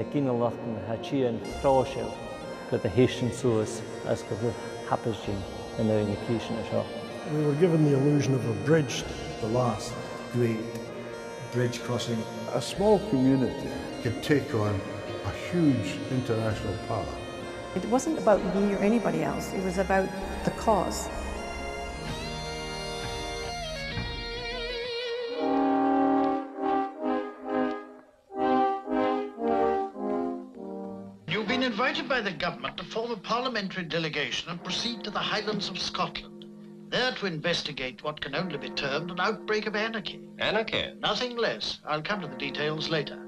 le gine leachtan ha tí an ráisiil go a héisian suasas as go bh hapastín in na cíisina seo. We were given the illusion of a bridge, the last great bridge crossing. A small community could take on a huge international power. It wasn't about me or anybody else, it was about the cause. By the government to form a parliamentary delegation and proceed to the Highlands of Scotland. There to investigate what can only be termed an outbreak of anarchy. Anarchy? Nothing less. I'll come to the details later.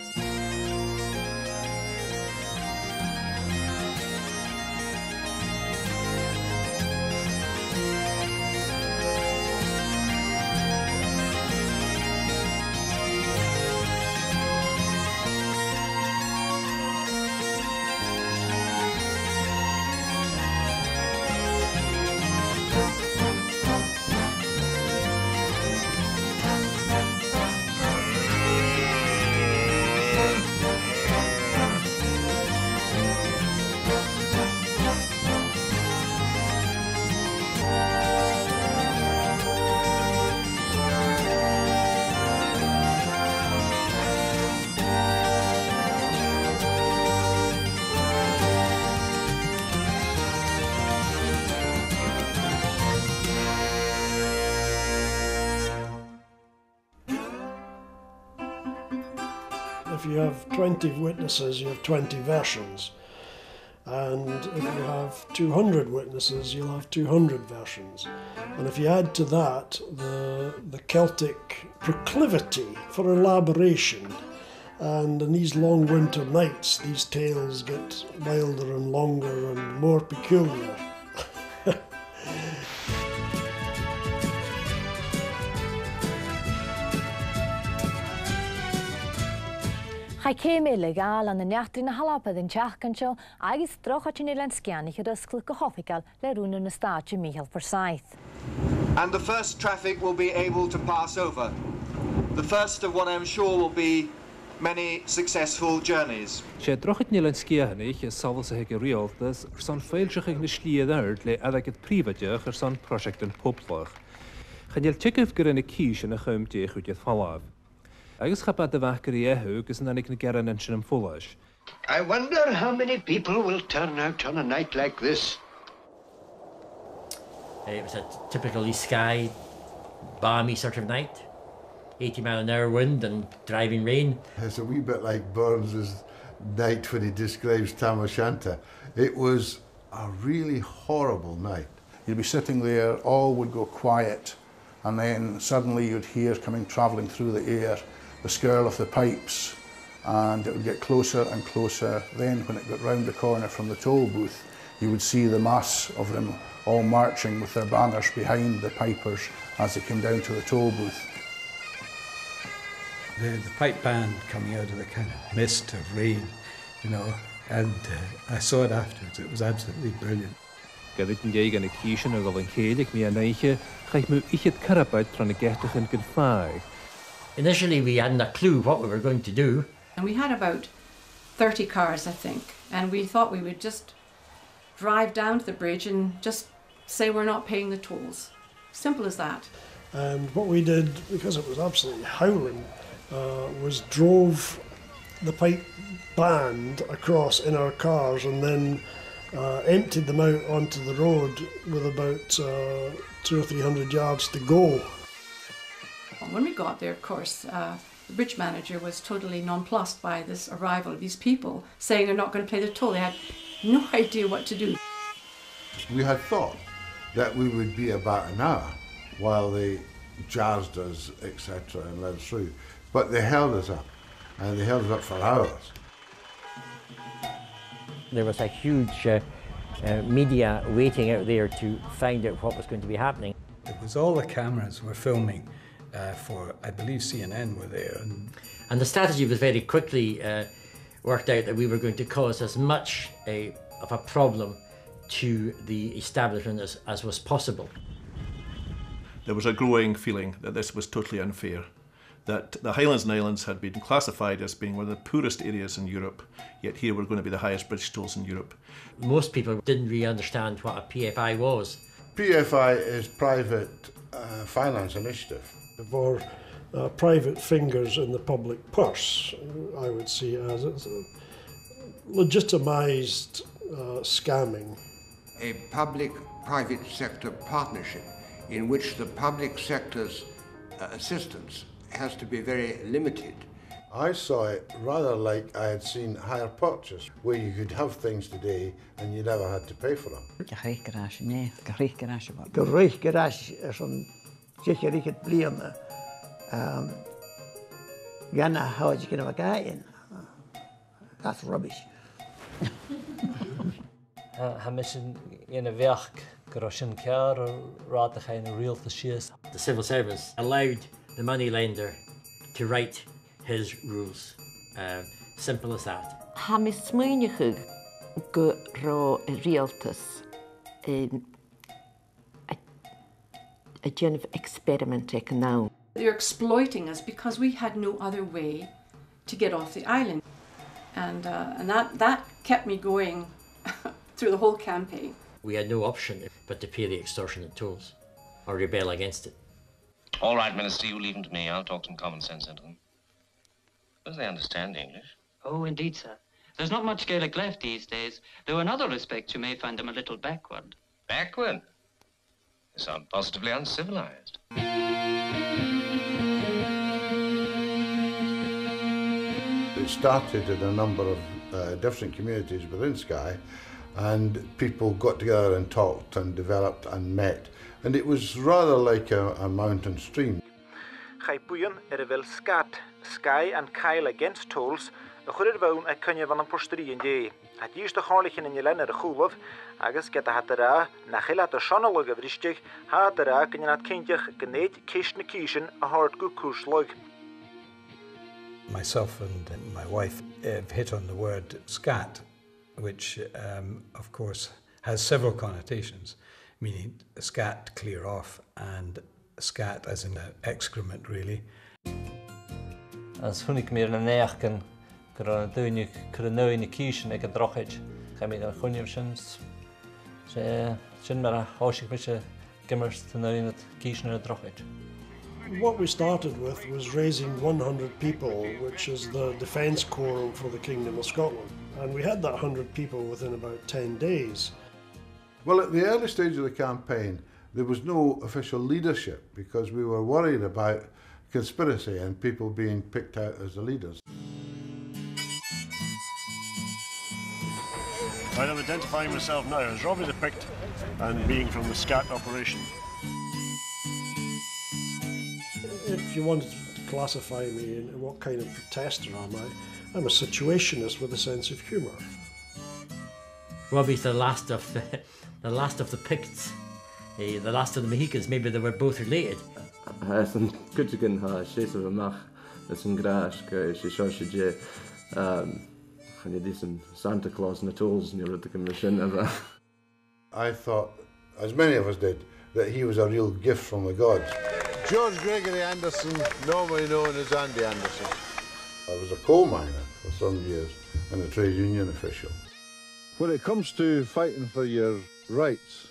If you have 20 witnesses, you have 20 versions. And if you have 200 witnesses, you'll have 200 versions. And if you add to that the, the Celtic proclivity for elaboration, and in these long winter nights, these tales get wilder and longer and more peculiar. Cha cé mé le gáil an na neachtaí na halapad in teachcan seo agus trochatin le sceannig ar ysgol go hofiáil le rúna na státe míhall per saith. And the first traffic will be able to pass over. The first of what I'm sure will be many successful journeys. sé drochit níl an scéhannig is sal a heice rialtas ar san féilseach na slíadart le agad prívateach ar san project an poblach. Chanéal tuigeh gur inna cíis na chumtí chuútead falláh. Agus chapa a bhechar éthú agus an anig na gean an sin an fóis. I wonder how many people will turn out on a night like this. Eh, it was a typically Skye, balmy sort of night. 80 mile an hour wind and driving rain. It's a wee bit like Burns's night when he describes Tam O'Shanter. It was a really horrible night. You'd be sitting there, all would go quiet, and then suddenly you'd hear coming travelling through the air the skirl of the pipes, and it would get closer and closer. Then, when it got round the corner from the toll booth, you would see the mass of them all marching with their banners behind the pipers as they came down to the toll booth. The, the pipe band coming out of the kind of mist of rain, you know, and uh, I saw it afterwards. It was absolutely brilliant. Gadit an déag an na cían a go an chéalaigh mí an éiche chaith mú ichiad carapid tro na getachan go fáig. Initially, we hadn't a clue what we were going to do. And we had about 30 cars, I think, and we thought we would just drive down to the bridge and just say we're not paying the tolls. Simple as that. And what we did, because it was absolutely howling, uh, was drove the pipe band across in our cars and then uh, emptied them out onto the road with about uh, two or three hundred yards to go. When we got there, of course, uh, the bridge manager was totally nonplussed by this arrival of these people saying they're not going to pay the toll. They had no idea what to do. We had thought that we would be about an hour while they jazzed us, etc., and led us through. But they held us up, and they held us up for hours. There was a huge uh, uh, media waiting out there to find out what was going to be happening. It was all the cameras were filming uh, for, I believe CNN were there. And, and the strategy was very quickly uh, worked out that we were going to cause as much a, of a problem to the establishment as, as was possible. There was a growing feeling that this was totally unfair, that the Highlands and Islands had been classified as being one of the poorest areas in Europe, yet here we're going to be the highest British tolls in Europe. Most people didn't really understand what a PFI was. PFI is Private uh, Finance Initiative. For uh, private fingers in the public purse, I would see as it's a legitimised uh, scamming. A public-private sector partnership in which the public sector's uh, assistance has to be very limited. I saw it rather like I had seen hire purchase, where you could have things today and you never had to pay for them. Garich garage, nee, garich garage. Garich garage is een zeker ik het blierne. Um, Ganna hou je kunnen elkaar in. That's rubbish. Ha mis in a werk go sin cear rád a chéin rialta sios. The civil service allowed the money lender to write his rules. Uh, simple as that. Ha mis smuoinechug go rá a rialtas a gen of experiment ag ná. They're exploiting us because we had no other way to get off the island. And, uh, and that, that kept me going through the whole campaign. We had no option but to pay the extortionate tolls or rebel against it. All right, Minister, you leave them to me. I'll talk some common sense into them. Does they understand English? Oh, indeed, sir. There's not much Gaelic left these days, though in other respects you may find them a little backward. Backward? They sound positively uncivilized. It started in a number of uh, different communities within Skye, and people got together and talked and developed and met. And it was rather like a, a mountain stream. Chai buan er a bhfuil scat, Skye and Kyle against tolls, a chuir bhm a cynne van an postí an dé. A díos de chálichin in lenne a choúlah agus get a hat rá na chiile a seanla a bhristeich há rá gin na cinteach gnéad cis na císin a hart go cuasleig. Myself and my wife have hit on the word scat, which um, of course has several connotations, meaning scat, clear off, and scat as in an excrement really. As thunig mé na néachcin gur an dúine chu nuí na císin ag an drochaid cha mí an chuneamh sin sin mar a háisiigh mi se gimmers na cíisna a drochaid. What we started with was raising 100 people, which is the defence quorum for the Kingdom of Scotland. And we had that 100 people within about 10 days. Well, at the early stage of the campaign, there was no official leadership because we were worried about conspiracy and people being picked out as the leaders. I'm identifying myself now as Robbie the Pict and being from the SCAT operation. If you wanted to classify me in what kind of protester am I, I'm a situationist with a sense of humour. Robbie's the last of the, the last of the Picts, eh, the last of the Mohicans. Maybe they were both related. Has an kugan ha sé amach is an gras go sé seo sé dé chan dí an Santa Claus na tools ní go sin a. I thought, as many of us did, that he was a real gift from the gods. George Gregory Anderson, normally known as Andy Anderson. I was a coal miner for some years and a trade union official. When it comes to fighting for your rights,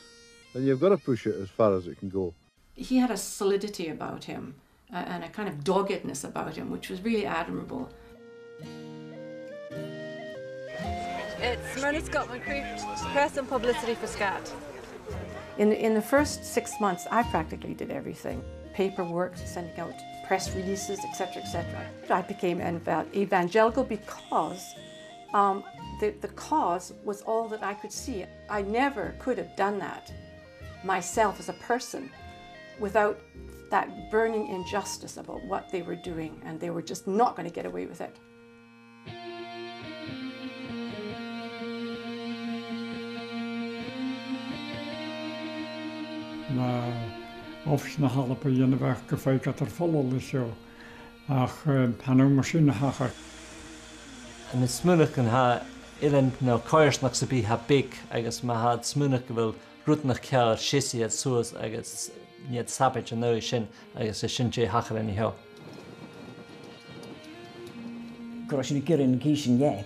then you've got to push it as far as it can go. He had a solidity about him uh, and a kind of doggedness about him, which was really admirable. It's Myrna Scotland Creek, press and publicity for SCAT. In, in the first six months, I practically did everything. Paperwork, sending out press releases, etc., etc. I became an evangelical because um, the, the cause was all that I could see. I never could have done that myself as a person without that burning injustice about what they were doing, and they were just not going to get away with it. Na ofs na hallpa dhéanamh go féid ar fallil le seo ach panú mar sin na hacha. An is smúnach an ha ian nó choirsnach sa bí ha big agus má had smúnach go bhfuil rútnach cear sií suas agus níiad sapid an nó sin agus sé sin sé hachar in heo. Gros sin gur in cí sin é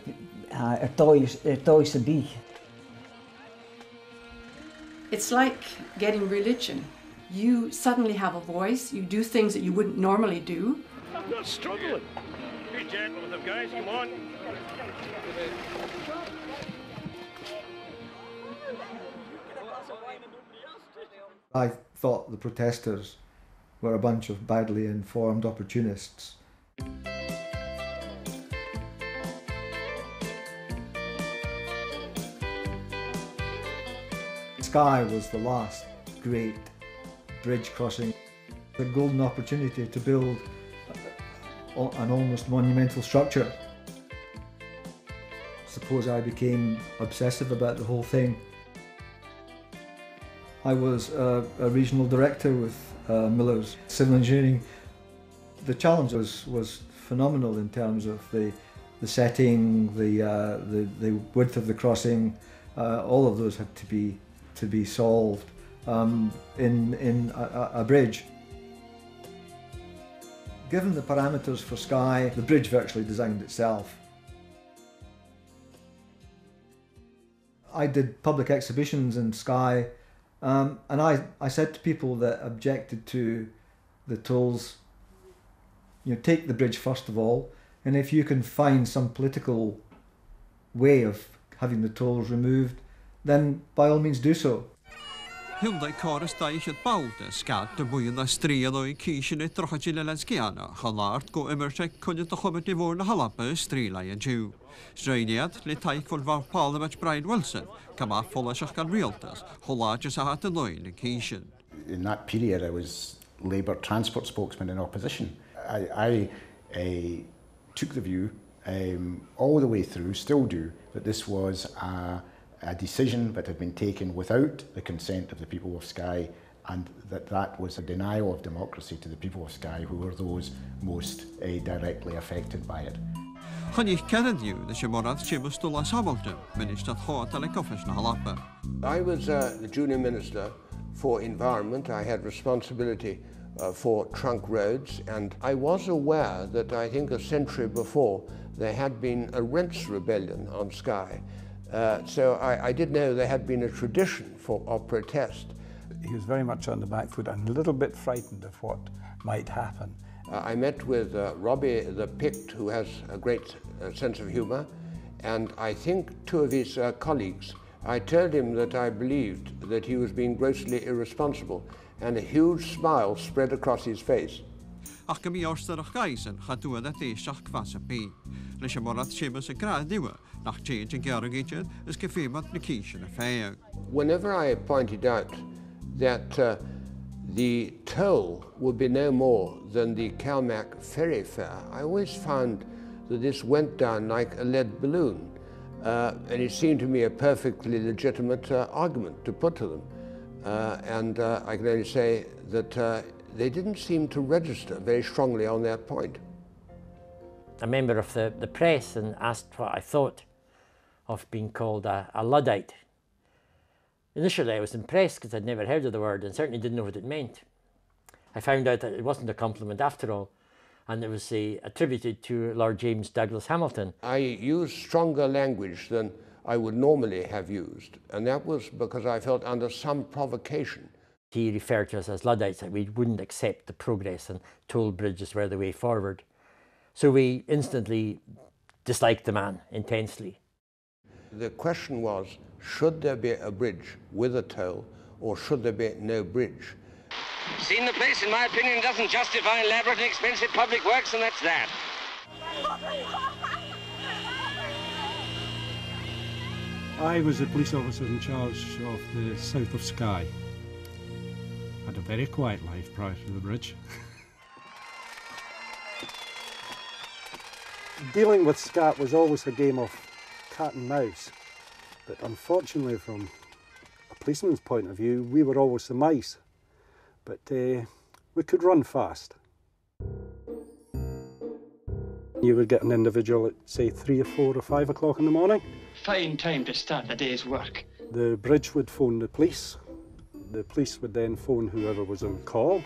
ar dóis a bí. It's like getting religion. You suddenly have a voice, you do things that you wouldn't normally do. I'm not struggling. Be gentle with them, guys. Come on. I thought the protesters were a bunch of badly informed opportunists. Skye was the last great bridge crossing, a golden opportunity to build an almost monumental structure. Suppose I became obsessive about the whole thing. I was a, a regional director with uh, Miller's Civil Engineering. The challenge was, was phenomenal in terms of the, the setting, the, uh, the, the width of the crossing, uh, all of those had to be, to be solved um, in, in a, a bridge. Given the parameters for Skye, the bridge virtually designed itself. I did public exhibitions in Skye, um, and I, I said to people that objected to the tolls, you know, take the bridge first of all, and if you can find some political way of having the tolls removed, then by all means do so. Hymddau cor ysdau eisiau bawd y sgad y mwy yn o'i cysyn y drochod i lelens giana, chalart go ymersau cwnnw dychomyd i fod yn halaba y strilau yn jiw. Sreiniad, le taich fod fawr Parliament Brian Wilson, cam a gan realtas, holat ys ahat yn oen y cysyn. In that period I was Labour transport spokesman in opposition. I, I uh, took the view um, all the way through, still do, that this was a a decision that had been taken without the consent of the people of Skye and that that was a denial of democracy to the people of Skye who were those most uh, directly affected by it. Chanich Kennedy, the Shimorad Chimus Dulas Hamilton, Minister Thought Telecoffice Halapa. I was uh, the junior minister for environment. I had responsibility uh, for trunk roads and I was aware that I think a century before there had been a rents rebellion on Skye uh, so I, I, did know there had been a tradition for, of protest. He was very much on the back foot and a little bit frightened of what might happen. Uh, I met with uh, Robbie the Pict, who has a great uh, sense of humour, and I think two of his uh, colleagues. I told him that I believed that he was being grossly irresponsible, and a huge smile spread across his face. Orsdyrach gais yn cfas y. Leis y simas y grad nach yn gyffimat na y. Whenever I pointed out that uh, the toll would be no more than the Calmac ferry fare, I always found that this went down like a lead balloon. Uh, and it seemed to me a perfectly legitimate uh, argument to put to them. Uh, and uh, I can only say that uh, they didn't seem to register very strongly on that point. A member of the, the press and asked what I thought of being called a, a Luddite. Initially I was impressed because I'd never heard of the word and certainly didn't know what it meant. I found out that it wasn't a compliment after all and it was uh, attributed to Lord James Douglas Hamilton. I used stronger language than I would normally have used and that was because I felt under some provocation he referred to us as Luddites, that we wouldn't accept the progress and toll bridges were the way forward. So we instantly disliked the man intensely. The question was, should there be a bridge with a toll or should there be no bridge? Seen the place, in my opinion, doesn't justify elaborate and expensive public works, and that's that. I was a police officer in charge of the south of Skye had a very quiet life prior to the bridge. Dealing with scat was always a game of cat and mouse, but unfortunately from a policeman's point of view, we were always the mice, but uh, we could run fast. You would get an individual at say three or four or five o'clock in the morning. Fine time to start the day's work. The bridge would phone the police the police would then phone whoever was on call.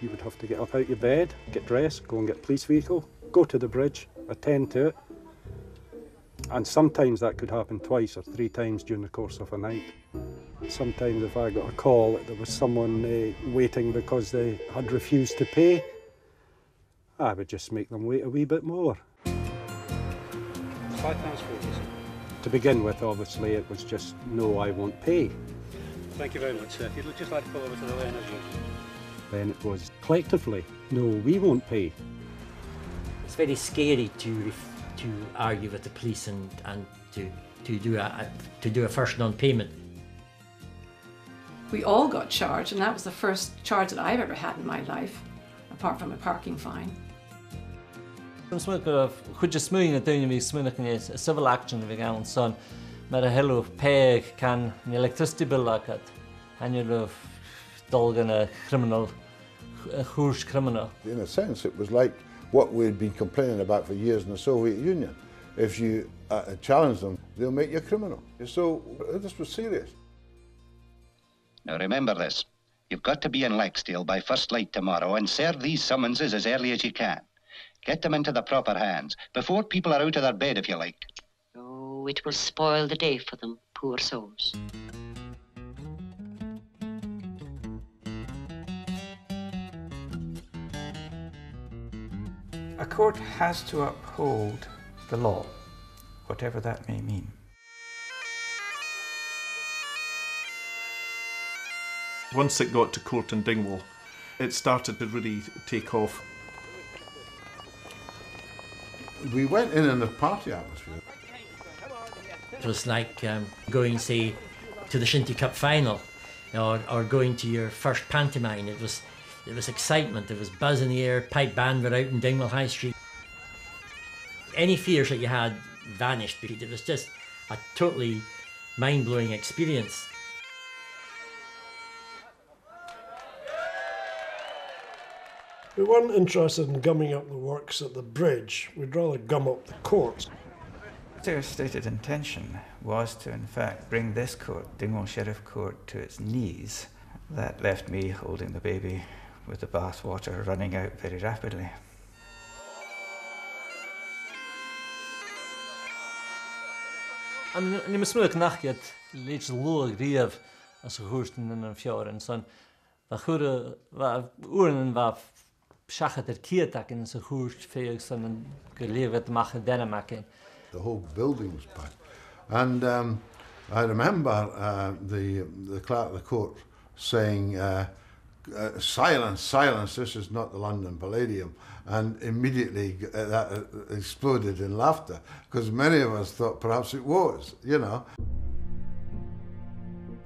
You would have to get up out your bed, get dressed, go and get a police vehicle, go to the bridge attend to it. And sometimes that could happen twice or three times during the course of a night. Sometimes if I got a call that there was someone uh, waiting because they had refused to pay, I would just make them wait a wee bit more. Five pounds forty. To begin with, obviously, it was just, no, I won't pay. Thank you very much, sir. If you'd just like to pull over to the lane as well. Then it was collectively, no, we won't pay. It's very scary to to argue with the police and, and to, to, do a, a, to do a first non-payment. We all got charged, and that was the first charge that I've ever had in my life, apart from a parking fine. smu go chuide smúin na duine bhí smunach ní civil action bhí an son mar a heú pe can an electricity bill agad haine le dulgan a criminal a chúrs criminal. In a sense, it was like what we'd been complaining about for years in the Soviet Union. If you uh, challenge them, they'll make you a criminal. So uh, this was serious. Now remember this. You've got to be in Laxdale by first light tomorrow and serve these summonses as early as you can. Get them into the proper hands, before people are out of their bed, if you like. Oh, it will spoil the day for them, poor souls. A court has to uphold the law, whatever that may mean. Once it got to court in Dingwall, it started to really take off. We went in in a party atmosphere. It was like um, going, say, to the Shinty Cup final or, or going to your first pantomime. It was, it was excitement, there was buzz in the air, pipe band were out in Dingwall High Street. Any fears that you had vanished because it was just a totally mind blowing experience. We weren't interested in gumming up the works at the bridge, we'd rather gum up the courts. Their stated intention was to, in fact, bring this court, Dingwall Sheriff Court, to its knees. That left me holding the baby with the bath water running out very rapidly. Ní mas smuach nachciad léit lu riamh as thuústan in an fior an son chure uan bha seachad ar ciaach in sa chúst féag san go léomh macha denachcin. The whole building was packed. And um, I remember uh, the, the clerk of the court saying, uh, uh, silence, silence, this is not the London Palladium. And immediately uh, that uh, exploded in laughter because many of us thought perhaps it was, you know.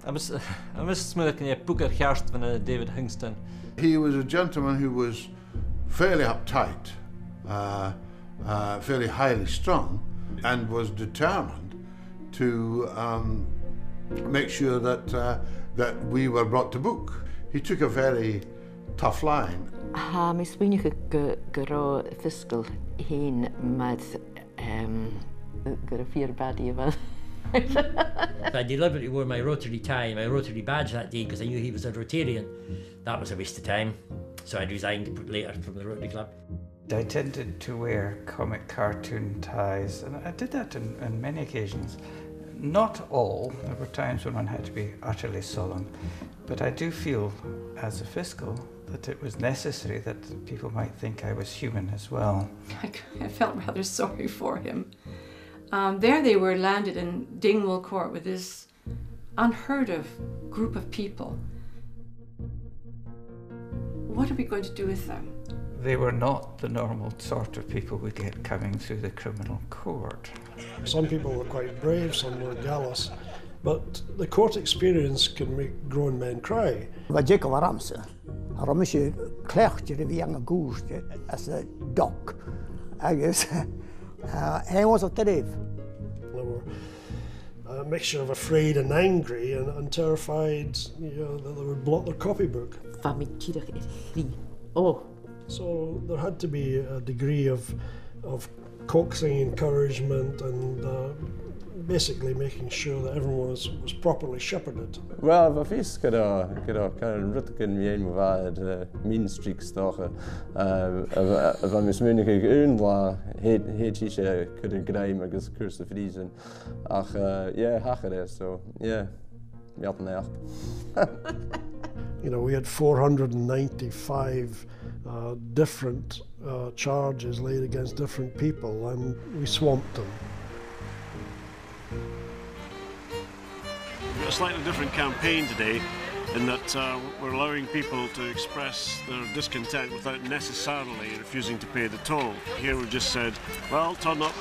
I was smuach in book cheart van David Hingston. He was a gentleman who was fairly uptight, uh, uh, fairly highly strung, and was determined to um, make sure that, uh, that we were brought to book. He took a very tough line. Ha mi swinige go fiscal heen met um, go a vier badi van. I deliberately wore my Rotary tie and my Rotary badge that day because I knew he was a Rotarian. That was a waste of time, so I resigned later from the Rotary Club. I tended to wear comic cartoon ties, and I did that on, on many occasions. Not all, there were times when one had to be utterly solemn, but I do feel, as a fiscal, that it was necessary that people might think I was human as well. I felt rather sorry for him. Um, there they were landed in Dingwall Court with this unheard of group of people. What are we going to do with them? They were not the normal sort of people we get coming through the criminal court. Some people were quite brave, some were gallous, but the court experience can make grown men cry. Vajeka varamsa. Ramishe klechte de vianga goeste as a dock. Agus he was a terev. They were a mixture of afraid and angry and, and terrified you know, that they would blot their copybook. Oh. So there had to be a degree of, of coaxing encouragement and uh, basically making sure that everyone was, was properly shepherded. Well, va fis gyda gyda kan rutgen mi ein vad min streak stoche. Uh, va mis munig un la het het chi kunt graim agus kurse friesen. Ach uh, yeah, hacher is so yeah. Mi had echt. you know, we had 495 uh, different uh, charges laid against different people and we swamped them. We've got a slightly different campaign today in that uh, we're allowing people to express their discontent without necessarily refusing to pay the toll. Here we've just said, well, turn up,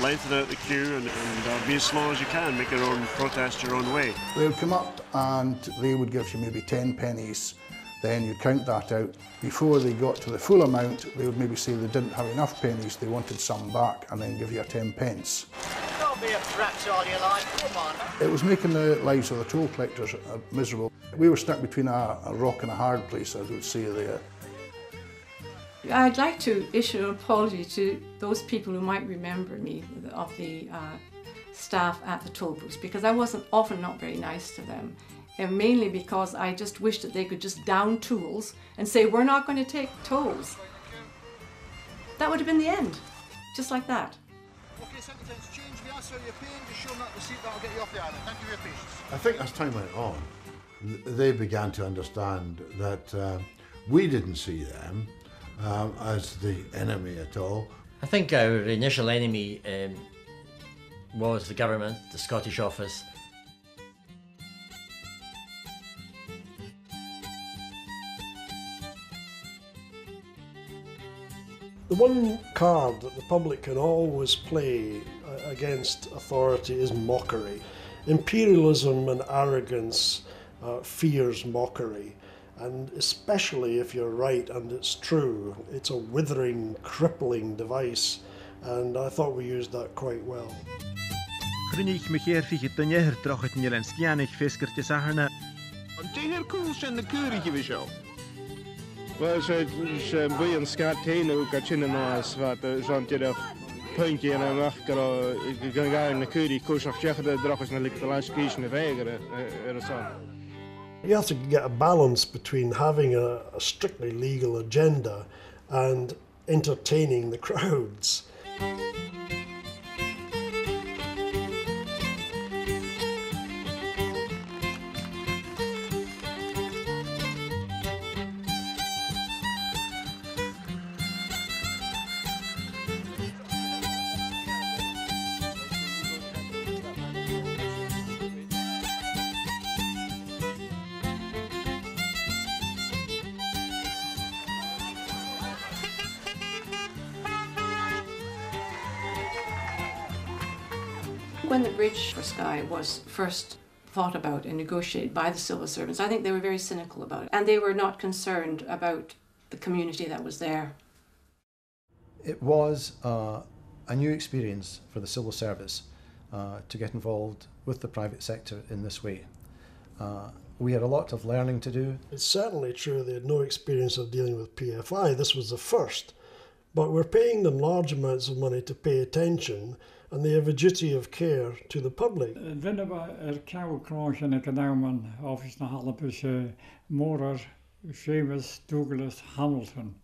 lengthen out the queue and, and uh, be as slow as you can, make your own protest your own way. They would come up and they would give you maybe 10 pennies then you count that out. Before they got to the full amount, they would maybe say they didn't have enough pennies, they wanted some back, and then give you a 10 pence. Don't be a brat all your life, come on. It was making the lives of the toll collectors uh, miserable. We were stuck between a, a rock and a hard place, as we would say there. I'd like to issue an apology to those people who might remember me of the uh, staff at the toll booths because I wasn't often not very nice to them and mainly because I just wish that they could just down tools and say, we're not going to take tolls. That would have been the end, just like that. Okay, sentence change the answer you're paying, just show them that receipt, that'll get you off the island. Thank you for your patience. I think as time went on, they began to understand that uh, we didn't see them um, as the enemy at all. I think our initial enemy um, was the government, the Scottish Office, The one card that the public can always play uh, against authority is mockery. Imperialism and arrogance uh, fears mockery, and especially if you're right and it's true, it's a withering, crippling device, and I thought we used that quite well. Chrynig mi chéir fi den nehir drochit ni len stianig fiskir tis aharna. Ond deir cwl sy'n y cwrig i fi sio? Wel, se se bwy yn sgat tein yw gachin yn oes fat Jean Tieref puntje en een weg gan ga in de kuri koers of zeggen de drochers naar lik de lands kiezen de veger er is You have to get a balance between having a, a strictly legal agenda and entertaining the crowds. For Skye was first thought about and negotiated by the civil servants, I think they were very cynical about it. And they were not concerned about the community that was there. It was uh, a new experience for the civil service uh, to get involved with the private sector in this way. Uh, we had a lot of learning to do. It's certainly true they had no experience of dealing with PFI. This was the first. But we're paying them large amounts of money to pay attention and they have a duty of care to the public. Vinne we er kou kroos en ik nauwman office na halpes Morer, Seamus, Douglas, Hamilton.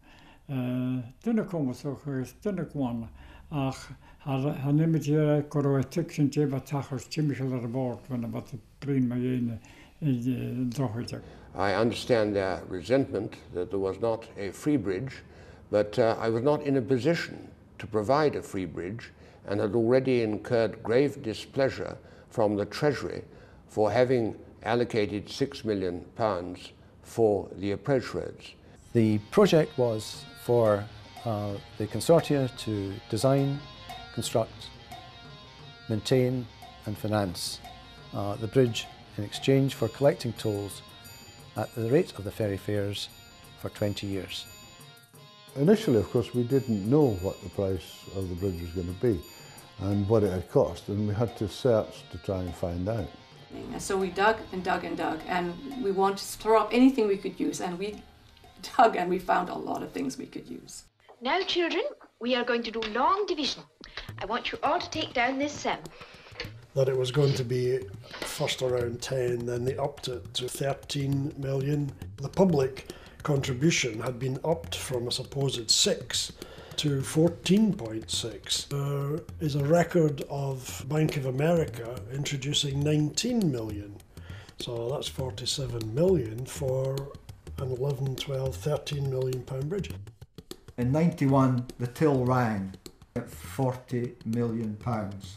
Uh, dunne komen zo geweest, dunne kwam. Ach, haar nimmt je koro tiksen te wat tachers chimichel bord, wanneer wat de prima jene in droogte. I understand their resentment that there was not a free bridge, but uh, I was not in a position to provide a free bridge and had already incurred grave displeasure from the Treasury for having allocated six million pounds for the approach roads. The project was for uh, the consortia to design, construct, maintain and finance uh, the bridge in exchange for collecting tolls at the rate of the ferry fares for 20 years. Initially, of course, we didn't know what the price of the bridge was going to be and what it had cost, and we had to search to try and find out. So we dug and dug and dug, and we wanted to throw up anything we could use, and we dug and we found a lot of things we could use. Now, children, we are going to do long division. I want you all to take down this sum. that it was going to be first around 10, then they upped it to 13 million. The public contribution had been upped from a supposed 6 to 14.6. There uh, is a record of Bank of America introducing 19 million. So that's 47 million for an 11, 12, 13 million pound bridge. In 91, the till rang at 40 million pounds.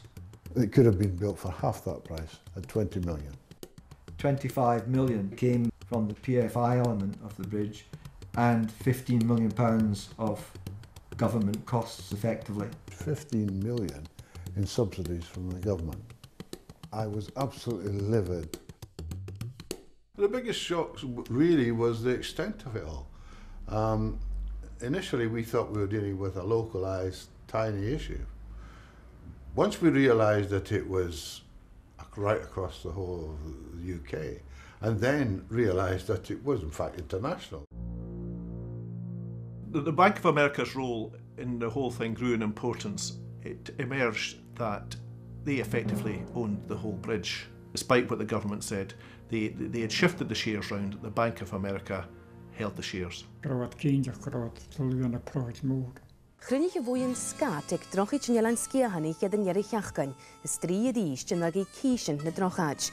It could have been built for half that price, at 20 million. 25 million came from the PFI element of the bridge and 15 million pounds of government costs effectively. 15 million in subsidies from the government. I was absolutely livid. The biggest shock really was the extent of it all. Um, initially we thought we were dealing with a localised tiny issue. Once we realised that it was right across the whole of the UK, and then realised that it was in fact international. The, the Bank of America's role in the whole thing grew in importance. It emerged that they effectively owned the whole bridge. Despite what the government said, they, they had shifted the shares round. The Bank of America held the shares. Groot kindje groot, tullion proot moed. Chrynig y fwy yn sgat ag drochid nielan sgia hynny gyda yn ieri chiachgan, y stri y dis yn ag i cysyn na drochad.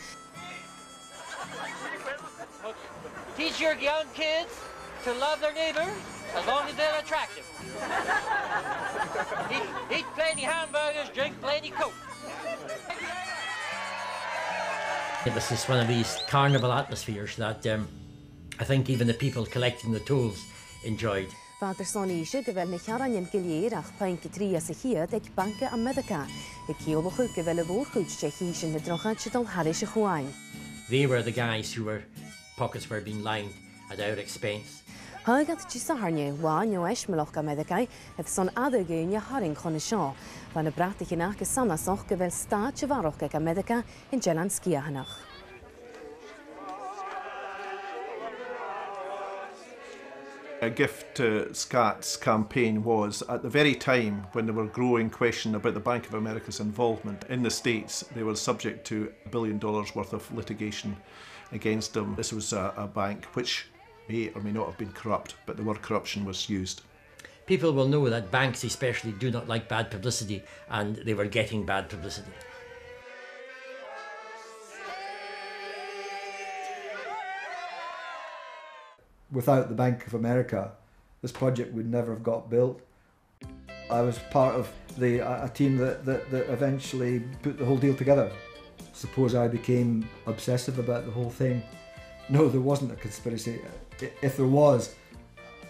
Teach your young kids to love their neighbors as long as they're attractive. eat, eat plenty hamburgers, drink plenty coke. This is one of these carnival atmospheres that um, I think even the people collecting the tools enjoyed. Vader son eisiau gyfel na charanyan gilyr ach pain gytri as y hiad ag banca a meddaka. Y ciolwch gyfel y fôr chwyd che chysyn na drochad sydd haris y chwain. They were the guys who were, pockets were being lined at our expense. Hagad ti saharne wa nyo eis meloch ga meddakau, edd son adeg yn ya haring chon y sio. Fan y bratig yn ac y sama soch gyfel stad chyfarwch ag a meddaka yn jelan sgia a gift to SCAT's campaign was at the very time when there were growing question about the Bank of America's involvement in the States, they were subject to a billion dollars worth of litigation against them. This was a, a bank which may or may not have been corrupt, but the word corruption was used. People will know that banks especially do not like bad publicity and they were getting bad publicity. without the Bank of America, this project would never have got built. I was part of the a team that, that, that eventually put the whole deal together. Suppose I became obsessive about the whole thing. No, there wasn't a conspiracy. If there was,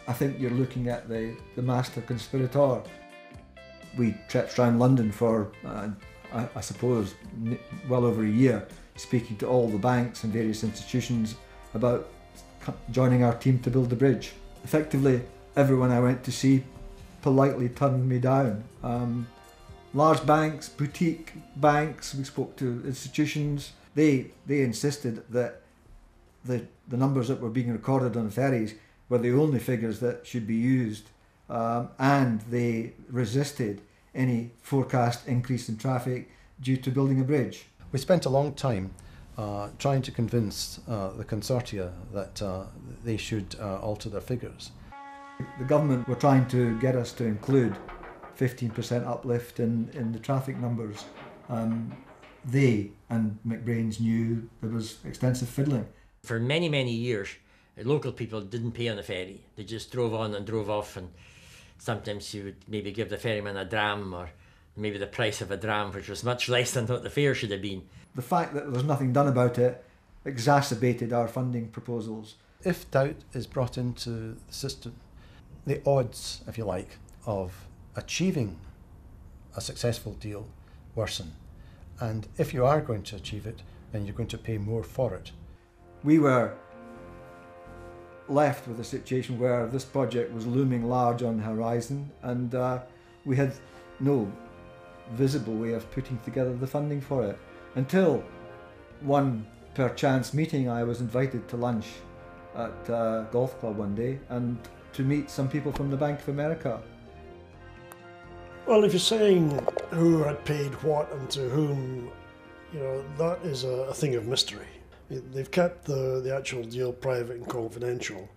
I think you're looking at the, the master conspirator. We trekked around London for, uh, I, I suppose, well over a year, speaking to all the banks and various institutions about joining our team to build the bridge. Effectively, everyone I went to see politely turned me down. Um, large banks, boutique banks, we spoke to institutions, they, they insisted that the, the numbers that were being recorded on ferries were the only figures that should be used um, and they resisted any forecast increase in traffic due to building a bridge. We spent a long time uh, trying to convince uh, the consortia that uh, they should uh, alter their figures. The government were trying to get us to include 15% uplift in, in the traffic numbers. Um, they and MacBrayne's knew there was extensive fiddling. For many, many years, local people didn't pay on the ferry. They just drove on and drove off and sometimes you would maybe give the ferryman a dram or maybe the price of a dram, which was much less than what the fare should have been. The fact that there was nothing done about it exacerbated our funding proposals. If doubt is brought into the system, the odds, if you like, of achieving a successful deal worsen. And if you are going to achieve it, then you're going to pay more for it. We were left with a situation where this project was looming large on the horizon and uh, we had no visible way of putting together the funding for it. Until one perchance meeting, I was invited to lunch at a golf club one day and to meet some people from the Bank of America. Well, if you're saying who had paid what and to whom, you know, that is a, a thing of mystery. They've kept the, the actual deal private and confidential.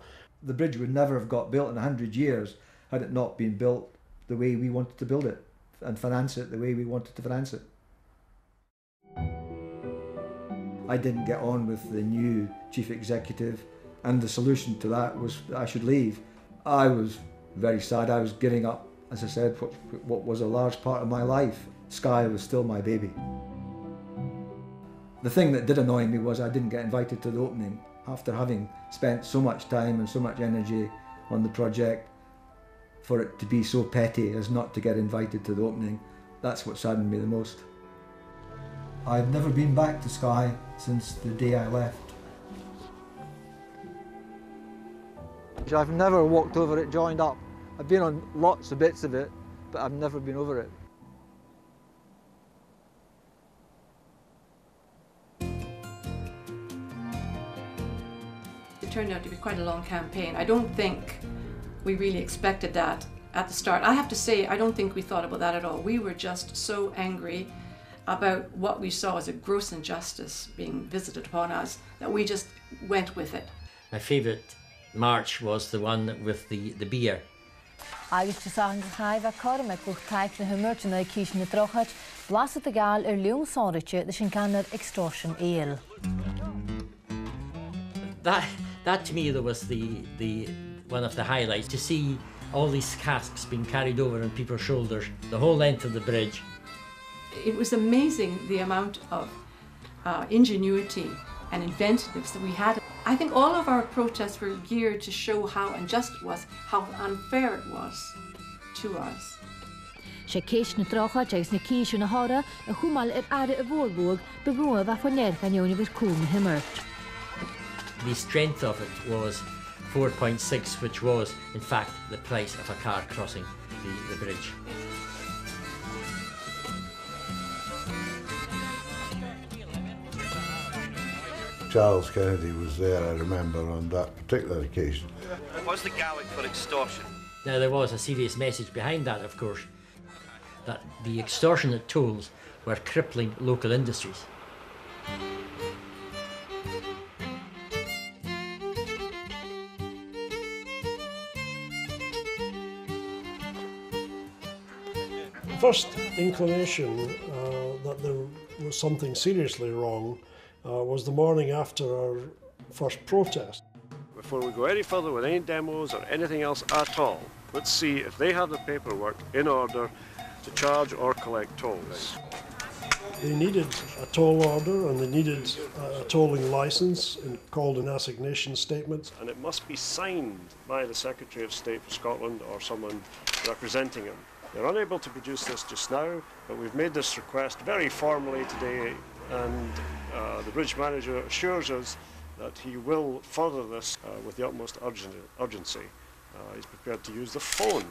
The bridge would never have got built in 100 years had it not been built the way we wanted to build it and finance it the way we wanted to finance it. I didn't get on with the new chief executive, and the solution to that was I should leave. I was very sad. I was giving up, as I said, what, what was a large part of my life. Skye was still my baby. The thing that did annoy me was I didn't get invited to the opening after having spent so much time and so much energy on the project for it to be so petty as not to get invited to the opening. That's what saddened me the most. I've never been back to Skye since the day I left. I've never walked over it joined up. I've been on lots of bits of it, but I've never been over it. Turned out to be quite a long campaign. I don't think we really expected that at the start. I have to say, I don't think we thought about that at all. We were just so angry about what we saw as a gross injustice being visited upon us that we just went with it. My favourite march was the one with the, the beer. Agus te sagan go chaibh a chom ag buch taiip na hummirt na cíis na trochaid, blasa a gáil ar leún sáirite de sin canar extortion éal. That, that to me that was the, the, one of the highlights, to see all these casks being carried over on people's shoulders, the whole length of the bridge. It was amazing the amount of uh, ingenuity and inventiveness that we had. I think all of our protests were geared to show how unjust it was, how unfair it was to us. sé céis na trocha tegus na cíisiú na hára a chumáil ar aire a bhórbóg be brua bheit fannéir ganneoní bhir cúm himirt. The strength of it was 4.6, which was, in fact, the price of a car crossing the, the bridge. Charles Kennedy was there, I remember, on that particular occasion. What's the Gaelic for extortion? Now, there was a serious message behind that, of course, that the extortionate tolls were crippling local industries. First inclination uh, that there was something seriously wrong uh, was the morning after our first protest. Before we go any further with any demos or anything else at all, let's see if they have the paperwork in order to charge or collect tolls. They needed a toll order and they needed a tolling license called an assignation statement. And it must be signed by the Secretary of State for Scotland or someone representing him. They're unable to produce this just now, but we've made this request very formally today and uh, the bridge manager assures us that he will further this uh, with the utmost urgent, urgency. Uh, he's prepared to use the phone.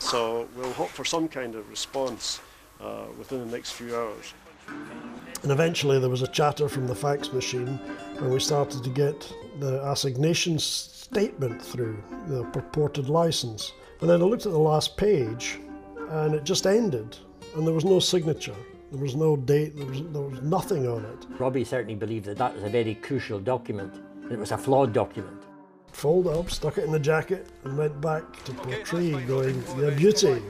So we'll hope for some kind of response uh, within the next few hours. And eventually there was a chatter from the fax machine and we started to get the assignation statement through, the purported license. And then I looked at the last page and it just ended and there was no signature. There was no date, there was, there was nothing on it. Robbie certainly believed that that was a very crucial document. It was a flawed document. Folded up, stuck it in the jacket, and went back to Portree going, yeah, beauty.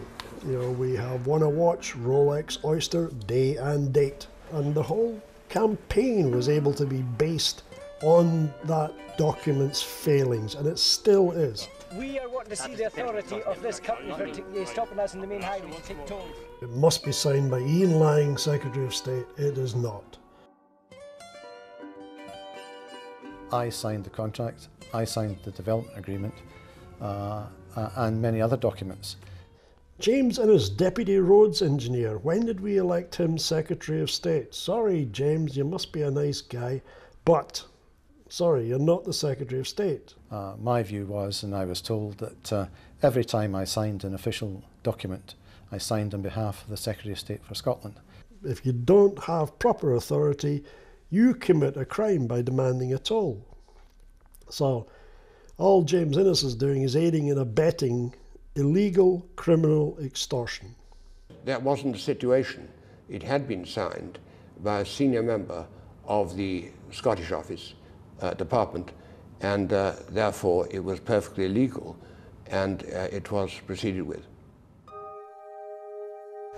You know, we have won a watch, Rolex, Oyster, day and date. And the whole campaign was able to be based on that document's failings, and it still is. We are wanting to see the authority of this company for t- stopping us in the main highway to take tolls. It must be signed by Ian Lang, Secretary of State. It is not. I signed the contract, I signed the development agreement, uh, uh, and many other documents. James Innes, Deputy Roads Engineer. When did we elect him Secretary of State? Sorry, James, you must be a nice guy, but sorry, you're not the Secretary of State. Uh, my view was, and I was told, that uh, every time I signed an official document, I signed on behalf of the Secretary of State for Scotland. If you don't have proper authority, you commit a crime by demanding a toll. So, all James Innes is doing is aiding and abetting illegal criminal extortion. That wasn't the situation. It had been signed, by a senior member of the Scottish Office uh, Department, and uh, therefore it was perfectly legal, and uh, it was proceeded with.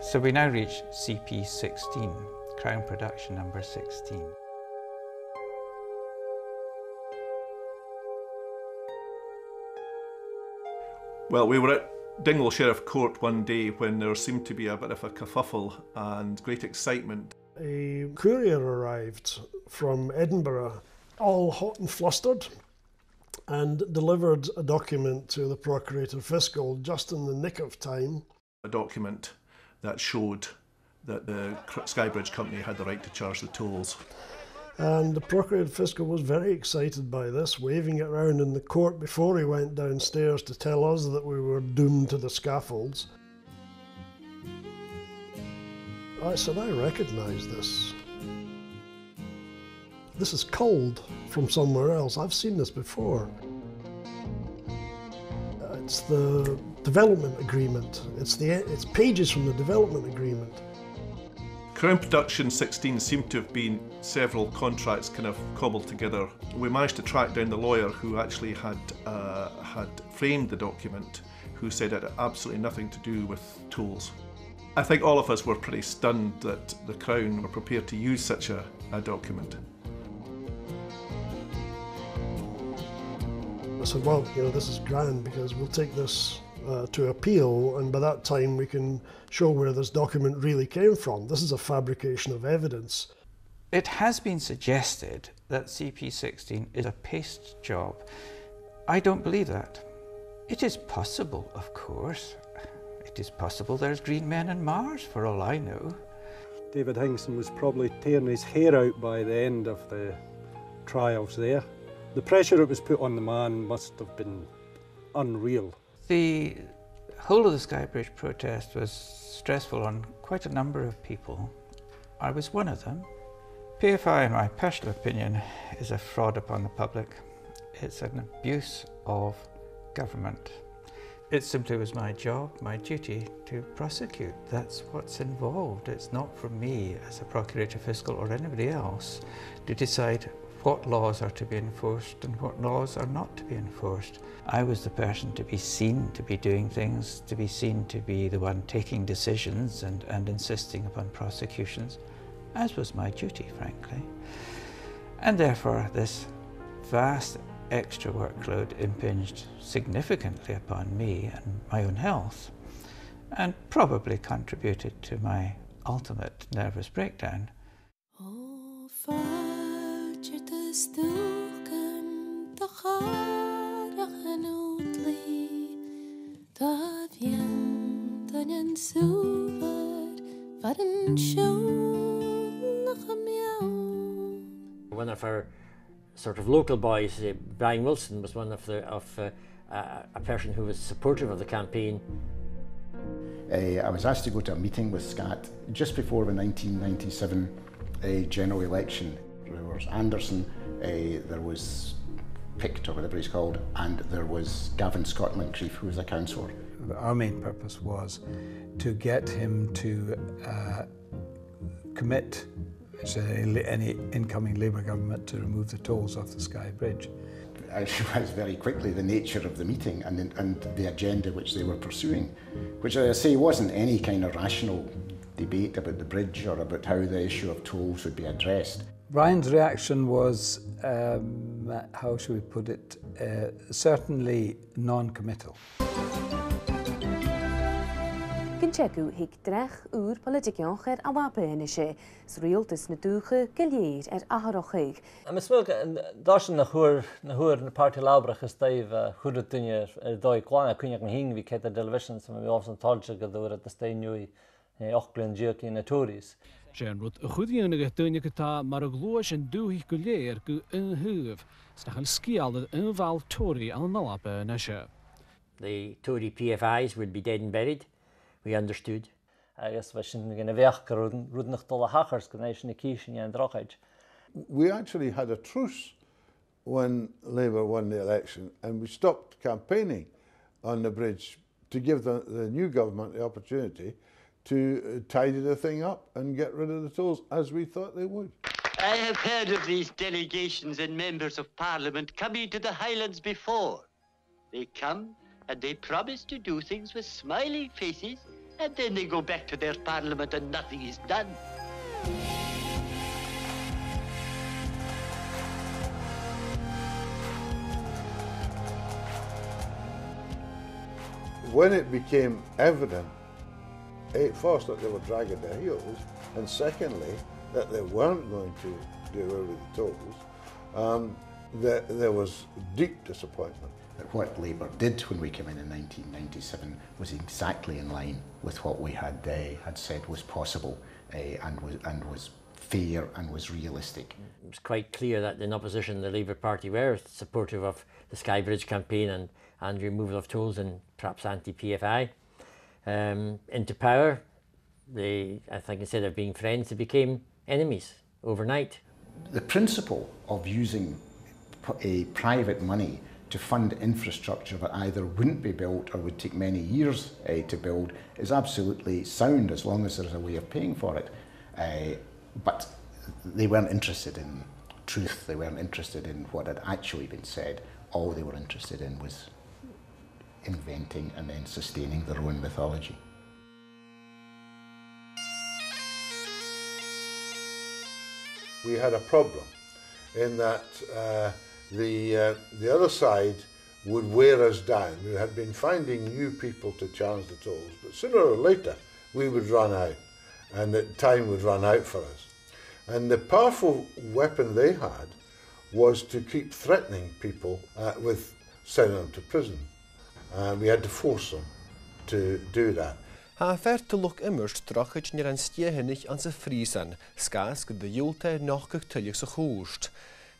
So we now reach CP 16, Crown Production number 16. Well, we were at Dingwall Sheriff Court one day when there seemed to be a bit of a kerfuffle and great excitement. A courier arrived from Edinburgh, all hot and flustered, and delivered a document to the Procurator Fiscal just in the nick of time. A document that showed that the Skye Bridge Company had the right to charge the tolls. And the Procurator Fiscal was very excited by this, waving it around in the court before he went downstairs to tell us that we were doomed to the scaffolds. I said, I recognise this. This is cold from somewhere else. I've seen this before. It's the development agreement. It's the it's pages from the development agreement. Crown Production 16 seemed to have been several contracts kind of cobbled together. We managed to track down the lawyer who actually had uh, had framed the document, who said it had absolutely nothing to do with tools. I think all of us were pretty stunned that the Crown were prepared to use such a, a document. I said, well, you know, this is grand because we'll take this uh, to appeal, and by that time we can show where this document really came from. This is a fabrication of evidence. It has been suggested that CP16 is a paste job. I don't believe that. It is possible, of course. It is possible there's green men on Mars, for all I know. David Hingson was probably tearing his hair out by the end of the trials there. The pressure that was put on the man must have been unreal. The whole of the Skye Bridge protest was stressful on quite a number of people. I was one of them. PFI, in my personal opinion, is a fraud upon the public. It's an abuse of government. It simply was my job, my duty to prosecute. That's what's involved. It's not for me as a Procurator Fiscal or anybody else to decide what laws are to be enforced and what laws are not to be enforced. I was the person to be seen to be doing things, to be seen to be the one taking decisions and, and insisting upon prosecutions, as was my duty, frankly. And therefore, this vast extra workload impinged significantly upon me and my own health, and probably contributed to my ultimate nervous breakdown. Oh, One of our sort of local boys, uh, Brian Wilson, was one of the of uh, uh, a person who was supportive of the campaign. Uh, I was asked to go to a meeting with SCAT just before the 1997 uh, general election. There was Anderson, uh, there was Pict or whatever he's called, and there was Gavin Scott Moncrief, who was a councillor. Our main purpose was to get him to uh, commit to any incoming Labour government to remove the tolls off the Skye Bridge. I realised very quickly the nature of the meeting and, and the agenda which they were pursuing, which I say wasn't any kind of rational debate about the bridge or about how the issue of tolls would be addressed. Brian's reaction was, um, how should we put it, uh, certainly non-committal. Gincheú hiag drech úr politiceancher a wapéine sé, srioltas na dúcha goléir ar athrochaig. Am is smil dasin na chuir na chuir na Party Labrach is daobh chud duine ar dóid gláinna chuineach na hing bhí ce a television sa mé os an talse go dúir a stainuí 8glann díocí na túrís. sé an rud a chudíúnige duine gotá mar a glóis an dúhí go léir go inhuamh snachil scíalad an bhiltóirí an nalape na se. The Tory PFIs would be dead and buried, we understood. Agus bheit sin gna bheach go rudnach dul a hachars go éis na císin an drochaid. We actually had a truce when Labour won the election and we stopped campaigning on the bridge to give the, the new government the opportunity to uh, tidy the thing up and get rid of the tolls as we thought they would. I have heard of these delegations and members of parliament coming to the Highlands before. They come and they promise to do things with smiling faces, and then they go back to their parliament and nothing is done. When it became evident, first that they were dragging their heels, and secondly, that they weren't going to do away with the tolls, um, there, there was deep disappointment. That what Labour did when we came in in 1997 was exactly in line with what we had uh, had said was possible uh, and was and was fair and was realistic. It was quite clear that in opposition the Labour Party were supportive of the Skye Bridge campaign and, and removal of tolls and perhaps anti-PFI. Um, into power, they, I think instead of being friends, they became enemies overnight. The principle of using a private money to fund infrastructure that either wouldn't be built or would take many years uh, to build is absolutely sound as long as there's a way of paying for it. Uh, but they weren't interested in truth, they weren't interested in what had actually been said. All they were interested in was inventing and then sustaining their own mythology. We had a problem in that uh, the, uh, the other side would wear us down. We had been finding new people to challenge the tolls, but sooner or later we would run out and that time would run out for us. And the powerful weapon they had was to keep threatening people uh, with sending them to prison. Uh, we had to force them to do that. Ha fer tuluk immerst drachich nir an stiehinnig an se frisan, skask de julte nachgig tullig se choost.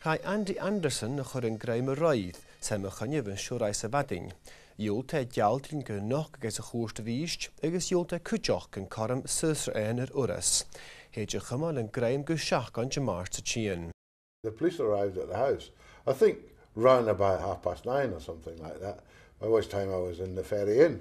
Hai Andy Anderson nach chur er an greime roidd, sem mechanivin siwrai se wedding. Julte dialtrin noch nachgig se choost riist, agus julte cwjoch gan karam sysr ein yr er uras. Heidja chymal an greim gyr siach an jamar se chien. The police arrived at the house, I think round about half past nine or something like that. By which time I was in the Ferry Inn.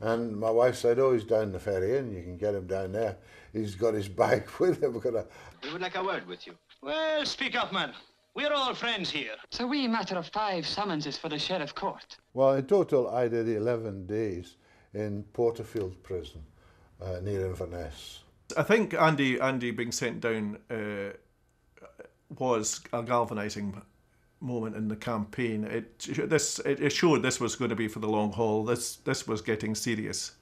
And my wife said, oh, he's down the Ferry Inn, you can get him down there. He's got his bag with him. We've got a... We would like a word with you. Well, speak up, man. We're all friends here. It's a wee matter of five summonses for the Sheriff Court. Well, in total, I did 11 days in Porterfield Prison uh, near Inverness. I think Andy, Andy being sent down uh, was a galvanising moment in the campaign. It this it, showed this was going to be for the long haul. This this was getting serious.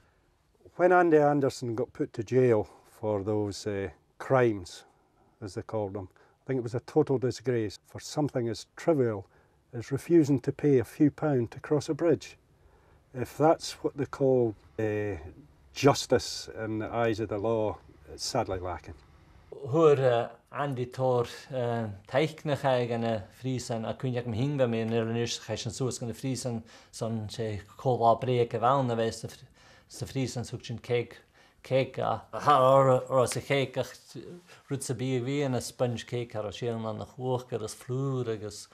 When Andy Anderson got put to jail for those uh, crimes, as they called them, I think it was a total disgrace for something as trivial as refusing to pay a few pounds to cross a bridge. If that's what they call uh, justice in the eyes of the law, it's sadly lacking. Uh, Andy sy'n ceg ceg a har bi yn y sponge ceg ar o sian an y chwch gyda fflwr agus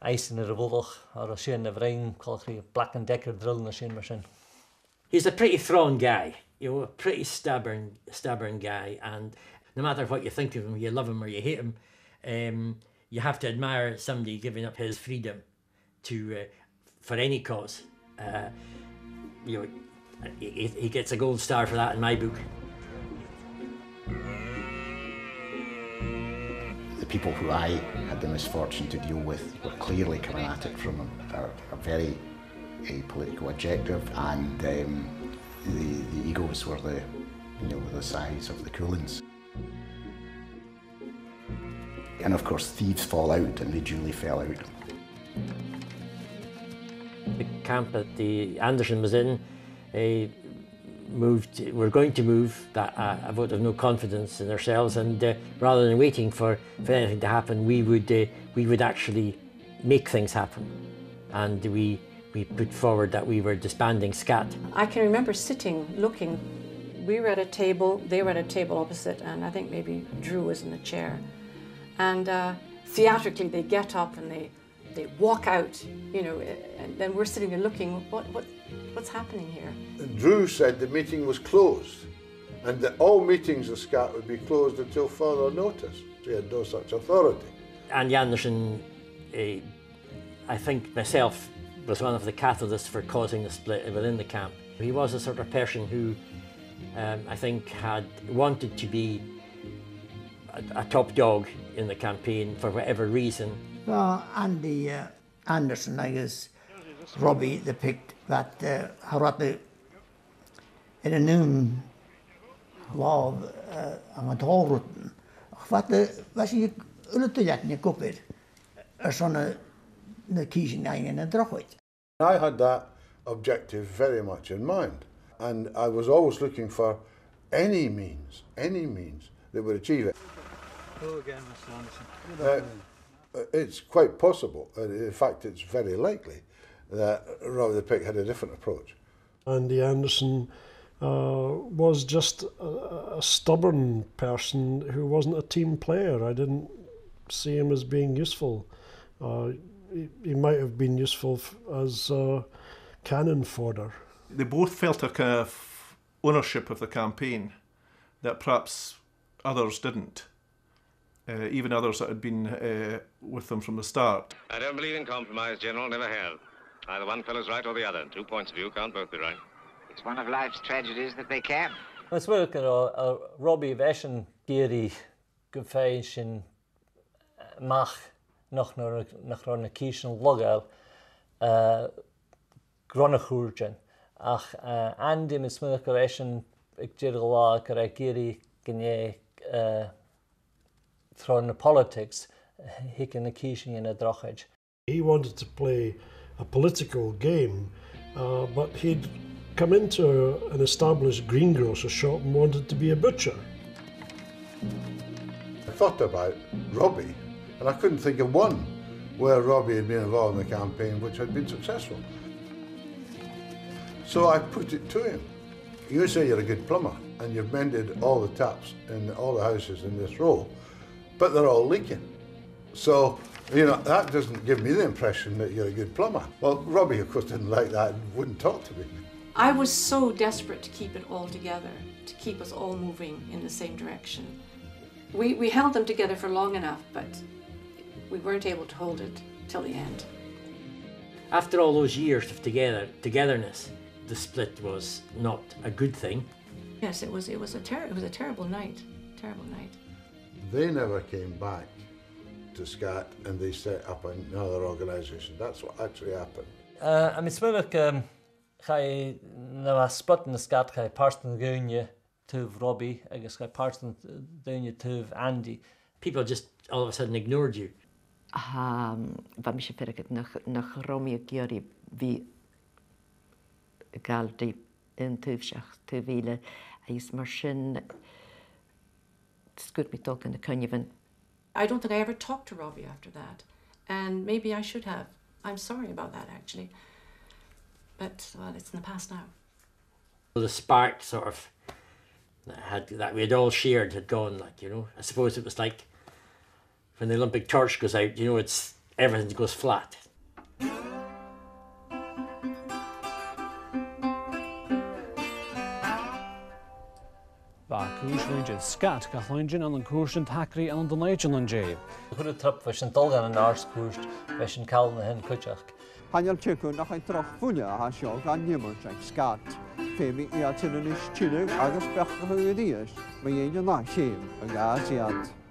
eis yn yr fwlwch ar o sian y frein colch black and decker. He's a pretty thrown guy, you know, a pretty stubborn, stubborn guy, and no matter what you think of him, you love him or you hate him, um, you have to admire somebody giving up his freedom to uh, for any cause. Uh, you know, he, he gets a gold star for that in my book. The people who I had the misfortune to deal with were clearly coming at it from a, a, very a political objective, and um, the, the egos were the you know the size of the Cuillins. And of course, thieves fall out, and they duly fell out. The camp that the Anderson was in, uh, moved. We're going to move that uh, a vote of no confidence in ourselves, and uh, rather than waiting for, for anything to happen, we would uh, we would actually make things happen, and we we put forward that we were disbanding SCAT. I can remember sitting, looking. We were at a table, they were at a table opposite, and I think maybe Drew was in the chair. And uh, theatrically, they get up and they, they walk out, you know, and then we're sitting there looking, what, what, what's happening here? Drew said the meeting was closed. and that all meetings of SCAT would be closed until further notice. So he had no such authority. Andy Anderson, uh, I think myself, was one of the catalysts for causing the split within the camp. He was a sort of person who um, I think had wanted to be a, a, top dog in the campaign for whatever reason. Well, Andy uh, Anderson guess Robbie the Pict that uh, harate in a noon law an an tóruten. Wat was je ulle jet je kopir er sonne na kichen ein en drochit. I had that objective very much in mind and I was always looking for any means, any means that would achieve it. Hello again, Mr. Anderson. Uh, it's quite possible, in fact, it's very likely that Robbie the Pict had a different approach. Andy Anderson uh, was just a, a stubborn person who wasn't a team player. I didn't see him as being useful. Uh, he, he might have been useful as uh, cannon fodder. They both felt a kind of ownership of the campaign that perhaps others didn't. Uh, even others that had been uh, with them from the start. I don't believe in compromise, General, never have. Either one fellow's right or the other. Two points of view can't both be right. It's one of life's tragedies that they can. Mas bfuil go Robbie bhesin géirí go féin sin mach nach nach ran na cían logail gronnachúirgin ach andim is mu go éis sin ag dé lá go ra géirí gné thro na politics hicin na cíisian in a drochaid. He wanted to play a political game, uh, but he'd come into an established greengrocer shop and wanted to be a butcher. I thought about Robbie, and I couldn't think of one where Robbie had been involved in the campaign which had been successful. So I put it to him. You say you're a good plumber and you've mended all the taps in all the houses in this row, but they're all leaking. So, you know, that doesn't give me the impression that you're a good plumber. Well, Robbie, of course, didn't like that and wouldn't talk to me. I was so desperate to keep it all together, to keep us all moving in the same direction. We, we held them together for long enough, but we weren't able to hold it till the end. After all those years of together togetherness, the split was not a good thing. Yes, it was. It was a ter- It was a terrible night. Terrible night. They never came back to SCAT and they set up another organisation. That's what actually happened. Uh, I mean, smuach um, chai na spot na SCAT chai Parston Goonye to Robbie, agus chai Parston Goonye to Andy. People just all of a sudden ignored you. Ha, ba mi sé fergad nach Romeo Giori hí galdaí in túhseach tú bhíle a is mar sin scud mi tó in na cynnehan. I don't think I ever talked to Robbie after that, and maybe I should have. I'm sorry about that, actually. But, well, it's in the past now. Well, The spark sort of had that we had all shared had gone, like, you know, I suppose it was like when the Olympic torch goes out, you know, it's everything goes flat. En scat go chuin an an cuairsin taí an don éidirlandé. Thna trap fe sin dalgan an nácúist bheits sin cal na hen chuteach. Hanal tuú nach an troch bune a seo gan nimmarteag scat. Fémi í a tuis tiú agus bechcha chuíos, ma dhéidir a.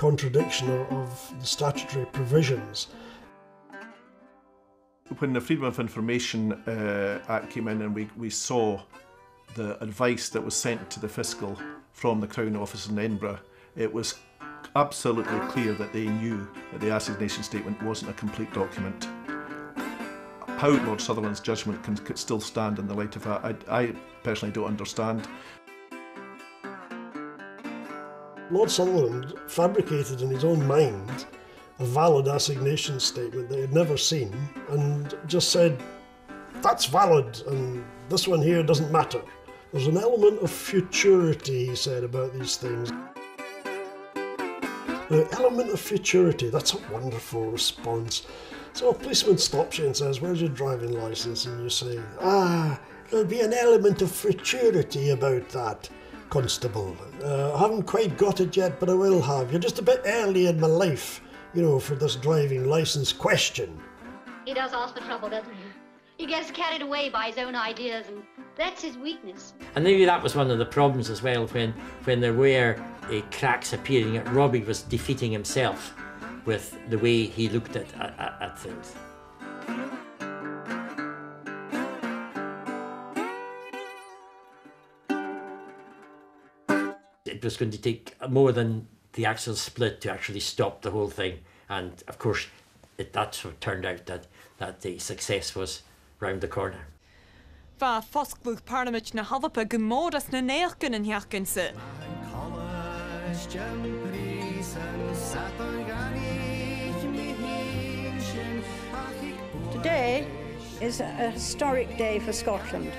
contradiction of, the statutory provisions. When the Freedom of Information uh, Act came in and we, we saw the advice that was sent to the fiscal from the Crown Office in Edinburgh, it was absolutely clear that they knew that the assignation statement wasn't a complete document. How Lord Sutherland's judgment can, can still stand in the light of that, I, I personally don't understand. Lord Sutherland fabricated in his own mind a valid assignation statement they had never seen and just said, that's valid and this one here doesn't matter. There's an element of futurity, he said, about these things. The element of futurity, that's a wonderful response. So a policeman stops you and says, Where's your driving licence? And you say, Ah, there'll be an element of futurity about that, Constable. Uh, I haven't quite got it yet, but I will have. You're just a bit early in my life, you know, for this driving licence question. He does ask for trouble, doesn't he? He gets carried away by his own ideas, and that's his weakness. And maybe that was one of the problems as well when, when there were uh, cracks appearing. That Robbie was defeating himself with the way he looked at, at, at things. It was going to take more than the actual split to actually stop the whole thing. And of course, it, that's what turned out that, that the success was round the corner. Bá fosclúg Parliament na Halpa go móras na néachgan an heachcin sa. Today is a historic day for Scotland.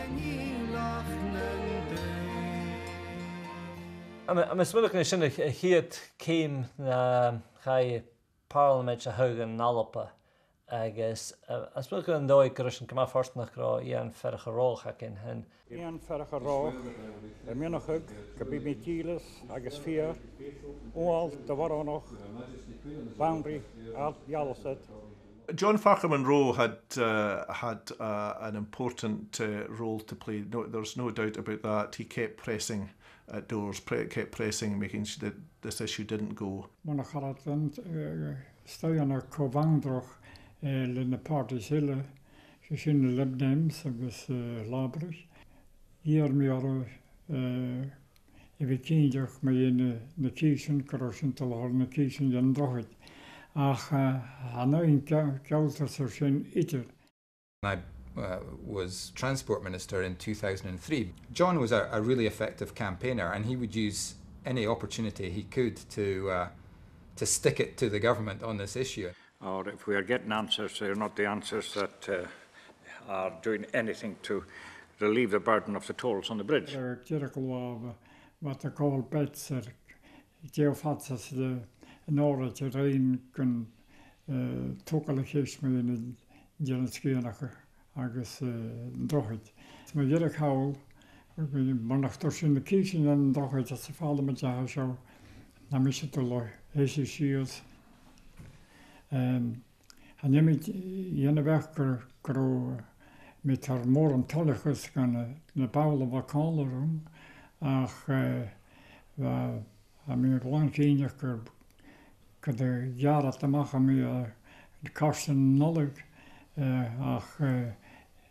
Am smulach na sinna chiad céim na cha Parliament a thugan nálapa agus aspu an dóid go an cumá forstnach rá íon fercha rácha cin hen. Íon fercha rá ar minachug go bí mé tílas agus fi óáil do bharánach boundary aljalasad. John Farquhar Munro had uh, had uh, an important uh, role to play. No, there's no doubt about that. He kept pressing at doors, pre kept pressing, making sure that this issue didn't go. Mna charatland stajanna covandroch le na parties hille se sin lebnems agus labrich. Hier mi e vi kindjoch me na kiechen karosin tal har na kiechen jan drochit. ach hanna in ceoltar sin iter. I uh, was Transport Minister in 2003. John was a, a, really effective campaigner and he would use any opportunity he could to, uh, to stick it to the government on this issue. Or if we are getting answers, they're not the answers that uh, are doing anything to relieve the burden of the tolls on the bridge. Wat de kool betser, geofatsas de nóra te réon gon tócalachéis mé na dean céanacha agus eh, dochart. Tá dhéidir chaáil marnachtú sin na císin an dochart a sa fáda me de seo na mis tú le hééis sios. Han nemid dhéana bheithgur go mit tar mór an talchas gan eh, na bála baálarm ach eh, a mí bláinchéineach gur go dearart amach a mí karsten noleg ach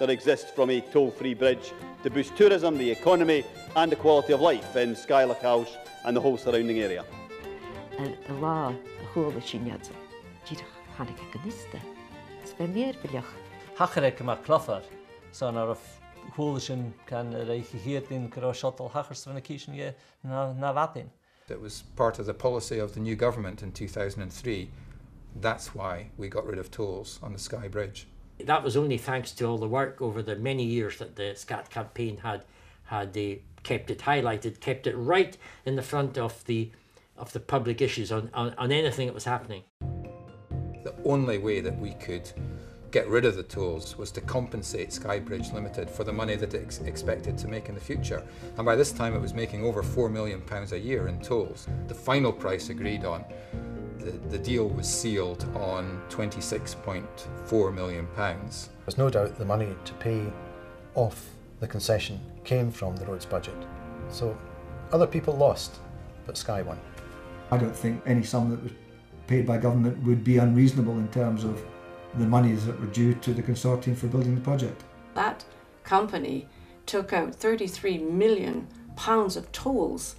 that exist from a toll-free bridge to boost tourism, the economy and the quality of life in Skye Lochalsh and the whole surrounding area. lá thuba sinnead díach chanig ganiste. Is be mér beach. Hachar go mar cloffar san ar thuúla sin can réiche hiadlín go setal hachar císin na bhatin. It was part of the policy of the new government in 2003. That's why we got rid of tolls on the Skye Bridge. That was only thanks to all the work over the many years that the SCAT campaign had had they kept it highlighted, kept it right in the front of the of the public issues on, on, on anything that was happening. The only way that we could get rid of the tolls was to compensate Skye Bridge Limited for the money that it ex expected to make in the future. And by this time it was making over £4 million a year in tolls. The final price agreed on, the, the deal was sealed on £26.4 million. There's no doubt the money to pay off the concession came from the roads budget. So other people lost, but Skye won. I don't think any sum that was paid by government would be unreasonable in terms of the monies that were due to the consortium for building the project. That company took out 33 million pounds of tolls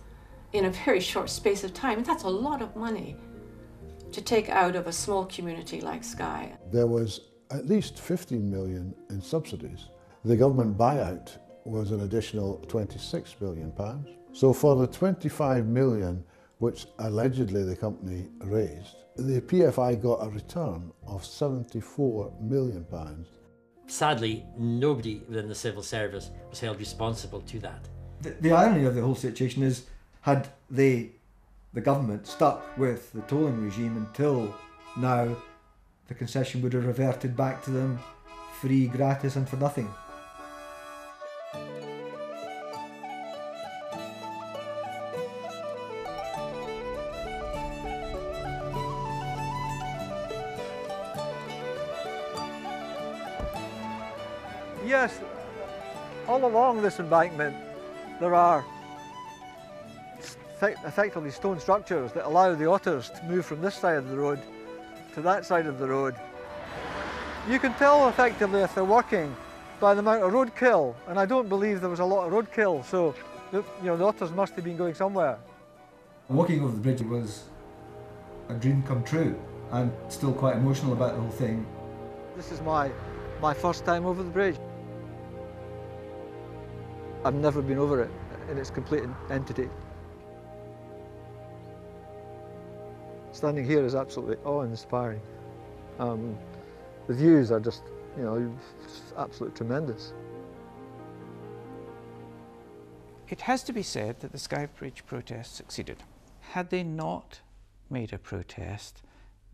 in a very short space of time, and that's a lot of money. To take out of a small community like Skye. There was at least 15 million in subsidies. The government buyout was an additional 26 million pounds. So for the 25 million which allegedly the company raised, the PFI got a return of 74 million pounds. Sadly, nobody within the civil service was held responsible to that. The, the irony of the whole situation is, had they, the government, stuck with the tolling regime until now, the concession would have reverted back to them free, gratis, and for nothing. Yes, all along this embankment there are effectively stone structures that allow the otters to move from this side of the road to that side of the road. You can tell effectively if they're working by the amount of roadkill, and I don't believe there was a lot of roadkill, so the, you know, the otters must have been going somewhere. Walking over the bridge was a dream come true. I'm still quite emotional about the whole thing. This is my, my first time over the bridge. I've never been over it in its complete entity. Standing here is absolutely awe-inspiring. Um, the views are just, you know, absolutely tremendous. It has to be said that the Skye Bridge protest succeeded. Had they not made a protest,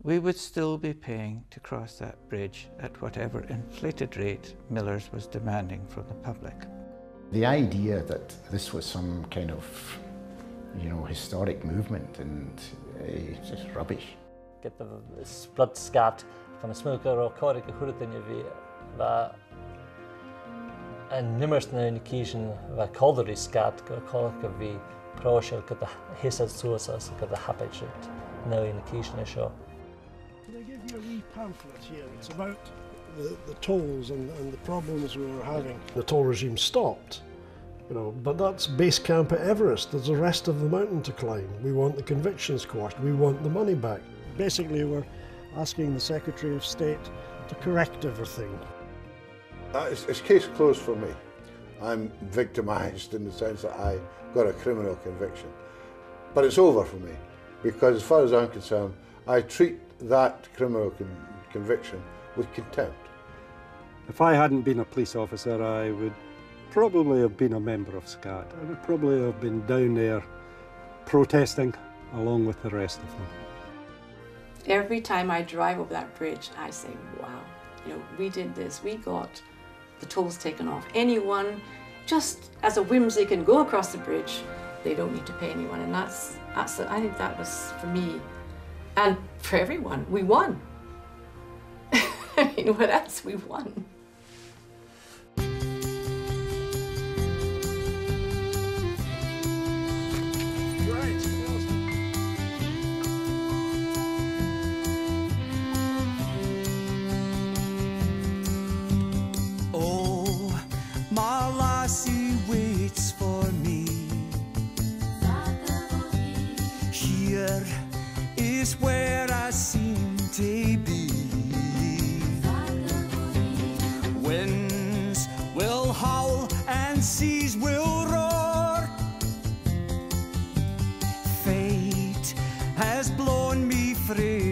we would still be paying to cross that bridge at whatever inflated rate Millers was demanding from the public. The idea that this was some kind of, you know, historic movement and uh, just rubbish. Get the split scat van 'n smoker og kar ikke hodet in vi var en nimmers na in kischen var kalder scat go kalka vi prosel got the hisa suasa got the happy shit no in kischen show. Can I give you a wee pamphlet here? It's about the, the tolls and, and the problems we were having. The toll regime stopped, you know, but that's base camp at Everest. There's the rest of the mountain to climb. We want the convictions quashed. We want the money back. Basically, we're asking the Secretary of State to correct everything. Uh, it's, it's case closed for me. I'm victimised in the sense that I got a criminal conviction. But it's over for me because as far as I'm concerned, I treat that criminal con conviction with contempt. If I hadn't been a police officer, I would probably have been a member of SCAT. I would probably have been down there protesting along with the rest of them. Every time I drive over that bridge, I say, wow, you know, we did this, we got the tolls taken off. Anyone, just as a whimsy, can go across the bridge. They don't need to pay anyone. And that's, that's I think that was, for me, and for everyone, we won. I mean, what else? We won. Is where I seem to be. Winds will howl and seas will roar. Fate has blown me free.